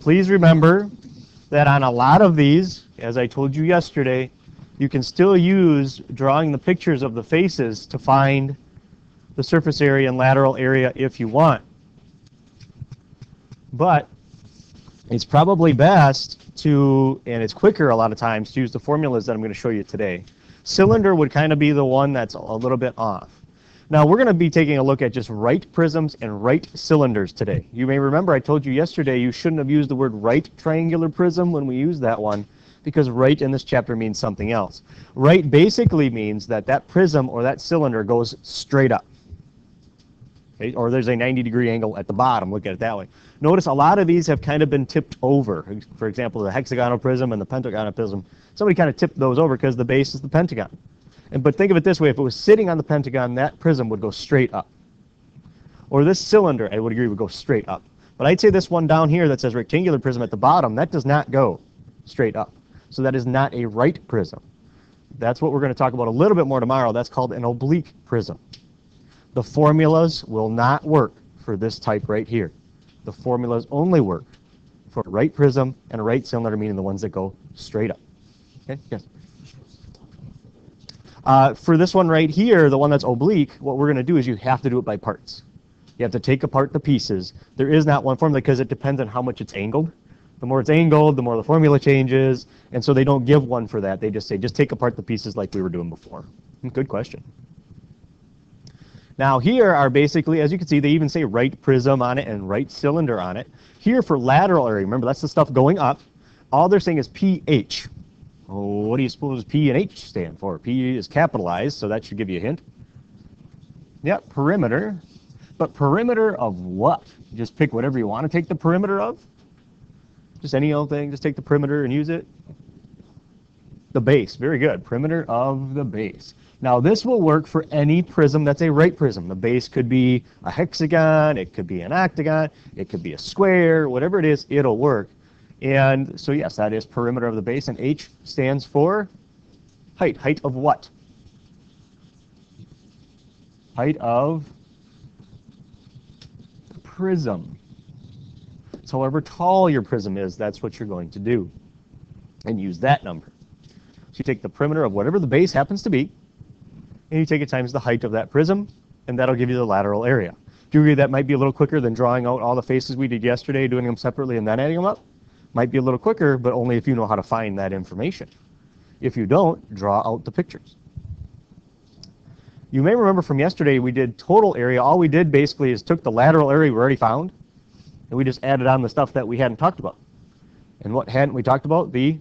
Please remember that on a lot of these, as I told you yesterday, you can still use drawing the pictures of the faces to find the surface area and lateral area if you want. But it's probably best to, and it's quicker a lot of times, to use the formulas that I'm going to show you today. Cylinder would kind of be the one that's a little bit off. Now we're going to be taking a look at just right prisms and right cylinders today. You may remember I told you yesterday you shouldn't have used the word right triangular prism when we used that one because right in this chapter means something else. Right basically means that that prism or that cylinder goes straight up. Okay? Or there's a 90 degree angle at the bottom, look at it that way. Notice a lot of these have kind of been tipped over. For example, the hexagonal prism and the pentagonal prism. Somebody kind of tipped those over because the base is the pentagon. And, but think of it this way, if it was sitting on the pentagon, that prism would go straight up. Or this cylinder, I would agree, would go straight up. But I'd say this one down here that says rectangular prism at the bottom, that does not go straight up. So that is not a right prism. That's what we're going to talk about a little bit more tomorrow. That's called an oblique prism. The formulas will not work for this type right here. The formulas only work for a right prism and a right cylinder, meaning the ones that go straight up. Okay, yes. Uh, for this one right here, the one that's oblique, what we're going to do is you have to do it by parts. You have to take apart the pieces. There is not one formula because it depends on how much it's angled. The more it's angled, the more the formula changes, and so they don't give one for that. They just say, just take apart the pieces like we were doing before. Good question. Now here are basically, as you can see, they even say right prism on it and right cylinder on it. Here for lateral area, remember that's the stuff going up. All they're saying is pH. What do you suppose P and H stand for? P is capitalized, so that should give you a hint. Yep, perimeter. But perimeter of what? Just pick whatever you want to take the perimeter of? Just any old thing, just take the perimeter and use it? The base, very good. Perimeter of the base. Now this will work for any prism that's a right prism. The base could be a hexagon, it could be an octagon, it could be a square, whatever it is, it'll work. And so yes, that is perimeter of the base, and H stands for height. Height of what? Height of prism. So however tall your prism is, that's what you're going to do. And use that number. So you take the perimeter of whatever the base happens to be, and you take it times the height of that prism, and that'll give you the lateral area. Do you agree that might be a little quicker than drawing out all the faces we did yesterday, doing them separately and then adding them up? Might be a little quicker, but only if you know how to find that information. If you don't, draw out the pictures. You may remember from yesterday we did total area. All we did basically is took the lateral area we already found, and we just added on the stuff that we hadn't talked about. And what hadn't we talked about? The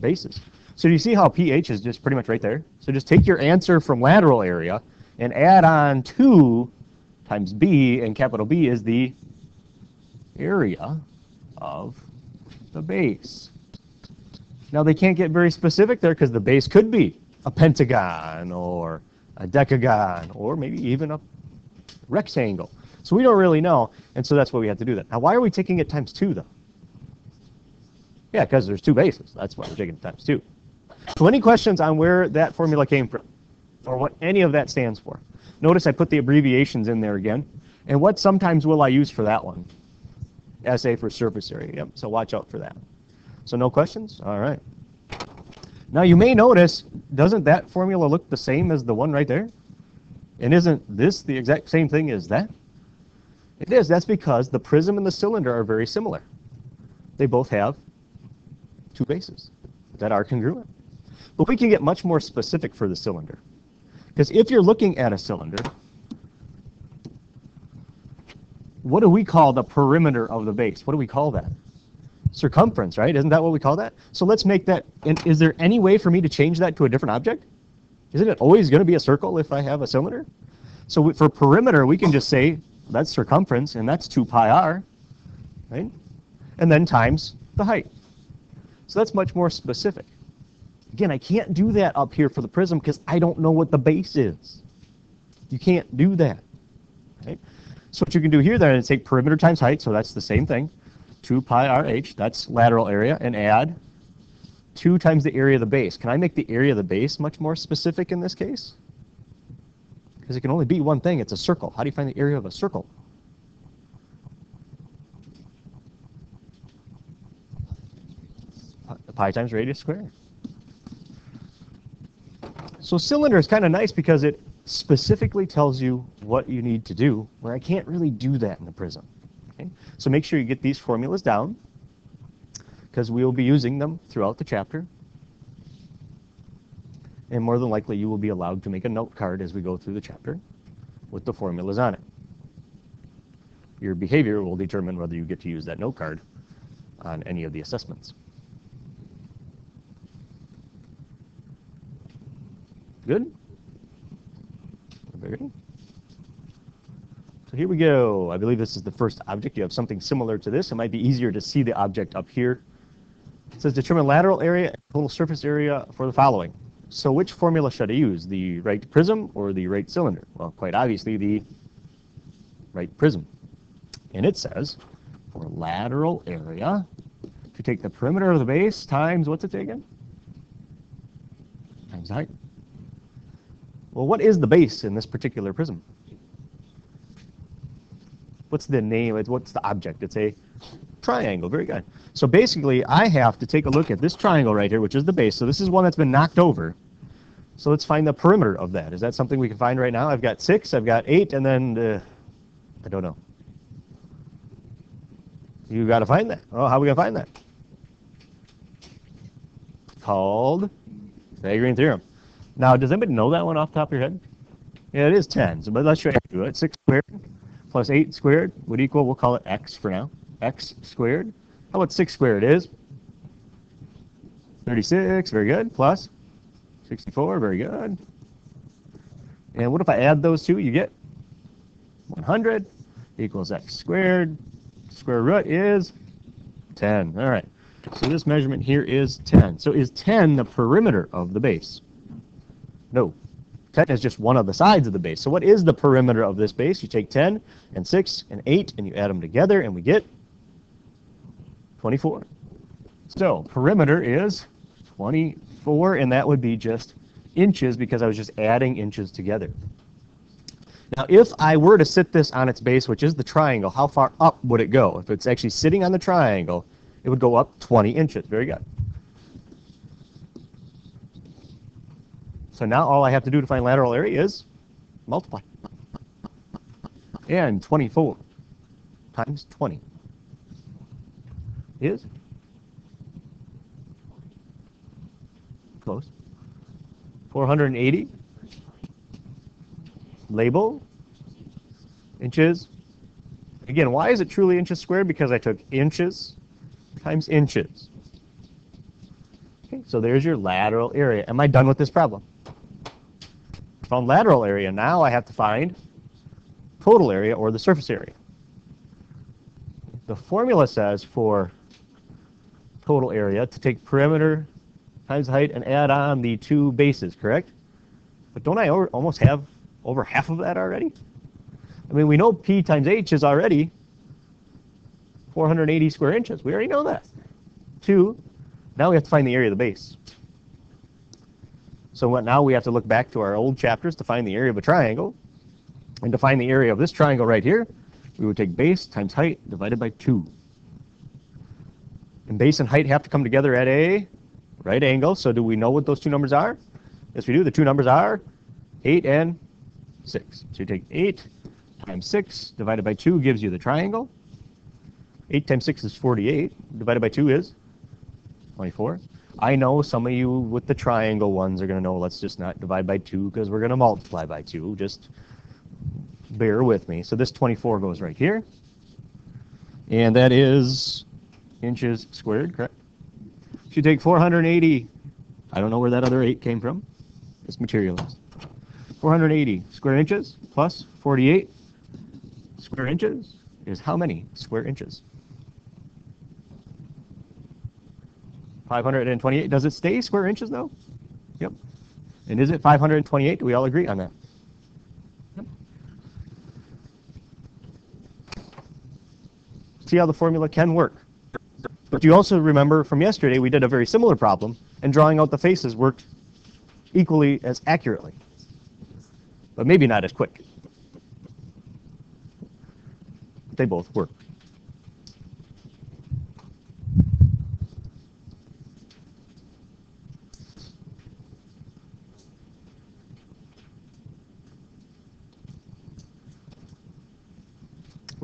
bases. So you see how pH is just pretty much right there? So just take your answer from lateral area and add on 2 times B, and capital B is the area of the base. Now they can't get very specific there because the base could be a pentagon or a decagon or maybe even a rectangle. So we don't really know, and so that's why we have to do that. Now why are we taking it times 2 though? Yeah, because there's two bases. That's why we're taking it times 2. So any questions on where that formula came from or what any of that stands for? Notice I put the abbreviations in there again. And what sometimes will I use for that one? SA for surface area. Yep, so watch out for that. So no questions? All right. Now you may notice, doesn't that formula look the same as the one right there? And isn't this the exact same thing as that? It is. That's because the prism and the cylinder are very similar. They both have two bases that are congruent. But we can get much more specific for the cylinder. Because if you're looking at a cylinder, what do we call the perimeter of the base? What do we call that? Circumference, right? Isn't that what we call that? So let's make that, and is there any way for me to change that to a different object? Isn't it always going to be a circle if I have a cylinder? So for perimeter, we can just say that's circumference, and that's 2 pi r, right? And then times the height. So that's much more specific. Again, I can't do that up here for the prism because I don't know what the base is. You can't do that. Right? So what you can do here then is take perimeter times height, so that's the same thing. 2 pi rh, that's lateral area, and add 2 times the area of the base. Can I make the area of the base much more specific in this case? Because it can only be one thing, it's a circle. How do you find the area of a circle? pi times radius squared. So cylinder is kind of nice because it specifically tells you what you need to do, where I can't really do that in the prism. Okay? So make sure you get these formulas down, because we will be using them throughout the chapter. And more than likely, you will be allowed to make a note card as we go through the chapter with the formulas on it. Your behavior will determine whether you get to use that note card on any of the assessments. Good? So here we go. I believe this is the first object. You have something similar to this. It might be easier to see the object up here. It says determine lateral area and total surface area for the following. So which formula should I use, the right prism or the right cylinder? Well, quite obviously the right prism. And it says for lateral area, to take the perimeter of the base times, what's it taken? Times height. Well, what is the base in this particular prism? What's the name? What's the object? It's a triangle. Very good. So basically, I have to take a look at this triangle right here, which is the base. So this is one that's been knocked over. So let's find the perimeter of that. Is that something we can find right now? I've got six, I've got eight, and then uh, I don't know. You got to find that. Oh, how are we going to find that? Called Pythagorean theorem. Now, does anybody know that one off the top of your head? Yeah, it is 10. So, but let's how to do it. 6 squared plus 8 squared would equal, we'll call it x for now. x squared. How about 6 squared is? 36, very good, plus 64, very good. And what if I add those two? You get 100 equals x squared. Square root is 10. All right. So this measurement here is 10. So is 10 the perimeter of the base? No. 10 is just one of the sides of the base. So what is the perimeter of this base? You take 10 and 6 and 8 and you add them together and we get 24. So perimeter is 24 and that would be just inches because I was just adding inches together. Now if I were to sit this on its base, which is the triangle, how far up would it go? If it's actually sitting on the triangle, it would go up 20 inches. Very good. So now all I have to do to find lateral area is multiply. And 24 times 20 is close. 480 label inches. Again, why is it truly inches squared? Because I took inches times inches. Okay, so there's your lateral area. Am I done with this problem? Found lateral area. Now I have to find total area or the surface area. The formula says for total area to take perimeter times height and add on the two bases, correct? But don't I almost have over half of that already? I mean, we know P times H is already 480 square inches. We already know that. Two, now we have to find the area of the base. So what, now we have to look back to our old chapters to find the area of a triangle. And to find the area of this triangle right here, we would take base times height divided by 2. And base and height have to come together at a right angle. So do we know what those two numbers are? Yes, we do. The two numbers are 8 and 6. So you take 8 times 6 divided by 2 gives you the triangle. 8 times 6 is 48. Divided by 2 is 24. I know some of you with the triangle ones are going to know let's just not divide by 2 because we're going to multiply by 2. Just bear with me. So this 24 goes right here. And that is inches squared, correct? If you take 480, I don't know where that other 8 came from. It's materialized. 480 square inches plus 48 square inches is how many square inches? 528. Does it stay square inches though? Yep. And is it 528? Do we all agree on that? Yep. See how the formula can work. But you also remember from yesterday we did a very similar problem and drawing out the faces worked equally as accurately. But maybe not as quick. They both work.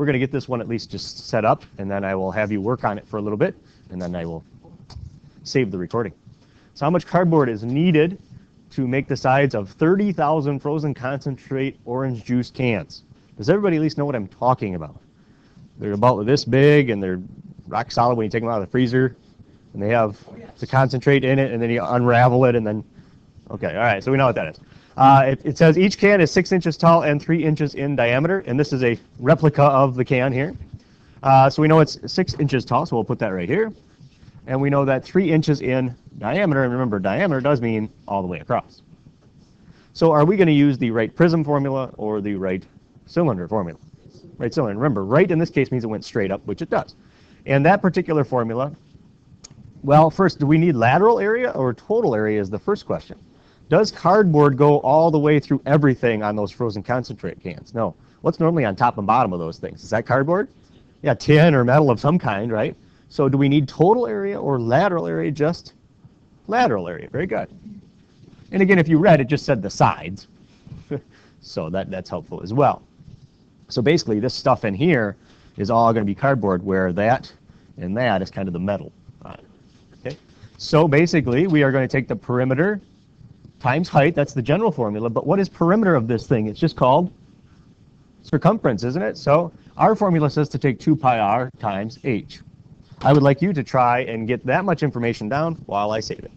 We're going to get this one at least just set up, and then I will have you work on it for a little bit, and then I will save the recording. So how much cardboard is needed to make the sides of 30,000 frozen concentrate orange juice cans? Does everybody at least know what I'm talking about? They're about this big, and they're rock solid when you take them out of the freezer, and they have oh, the concentrate in it, and then you unravel it, and then, okay, all right, so we know what that is. Uh, it, it says each can is six inches tall and three inches in diameter, and this is a replica of the can here. Uh, so we know it's six inches tall, so we'll put that right here. And we know that three inches in diameter, and remember, diameter does mean all the way across. So are we going to use the right prism formula or the right cylinder formula? Right cylinder. Remember, right in this case means it went straight up, which it does. And that particular formula, well, first, do we need lateral area or total area is the first question. Does cardboard go all the way through everything on those frozen concentrate cans? No. What's normally on top and bottom of those things? Is that cardboard? Yeah, tin or metal of some kind, right? So do we need total area or lateral area? Just lateral area. Very good. And again, if you read, it just said the sides. so that, that's helpful as well. So basically, this stuff in here is all going to be cardboard, where that and that is kind of the metal. Okay. So basically, we are going to take the perimeter times height. That's the general formula. But what is perimeter of this thing? It's just called circumference, isn't it? So our formula says to take 2 pi r times h. I would like you to try and get that much information down while I save it.